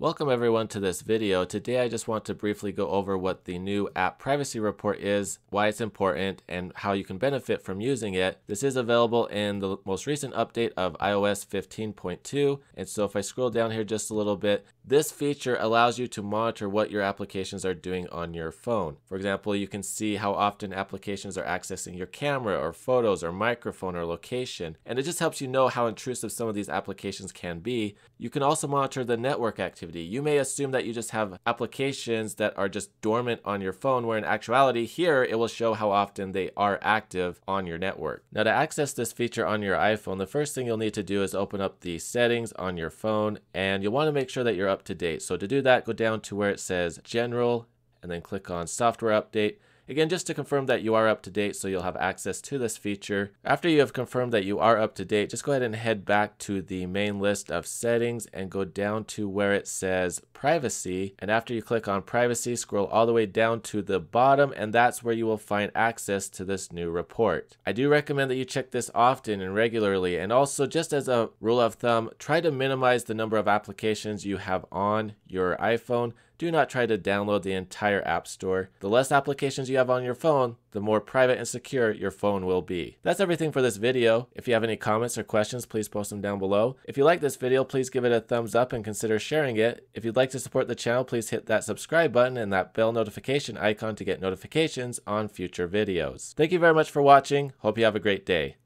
Welcome everyone to this video. Today I just want to briefly go over what the new app privacy report is, why it's important, and how you can benefit from using it. This is available in the most recent update of iOS 15.2. And so if I scroll down here just a little bit, this feature allows you to monitor what your applications are doing on your phone. For example, you can see how often applications are accessing your camera or photos or microphone or location. And it just helps you know how intrusive some of these applications can be. You can also monitor the network activity. You may assume that you just have applications that are just dormant on your phone, where in actuality, here it will show how often they are active on your network. Now, to access this feature on your iPhone, the first thing you'll need to do is open up the settings on your phone, and you'll want to make sure that you're up to date. So, to do that, go down to where it says General, and then click on Software Update. Again, just to confirm that you are up to date so you'll have access to this feature. After you have confirmed that you are up to date, just go ahead and head back to the main list of settings and go down to where it says privacy. And after you click on privacy, scroll all the way down to the bottom and that's where you will find access to this new report. I do recommend that you check this often and regularly. And also just as a rule of thumb, try to minimize the number of applications you have on your iPhone do not try to download the entire App Store. The less applications you have on your phone, the more private and secure your phone will be. That's everything for this video. If you have any comments or questions, please post them down below. If you like this video, please give it a thumbs up and consider sharing it. If you'd like to support the channel, please hit that subscribe button and that bell notification icon to get notifications on future videos. Thank you very much for watching. Hope you have a great day.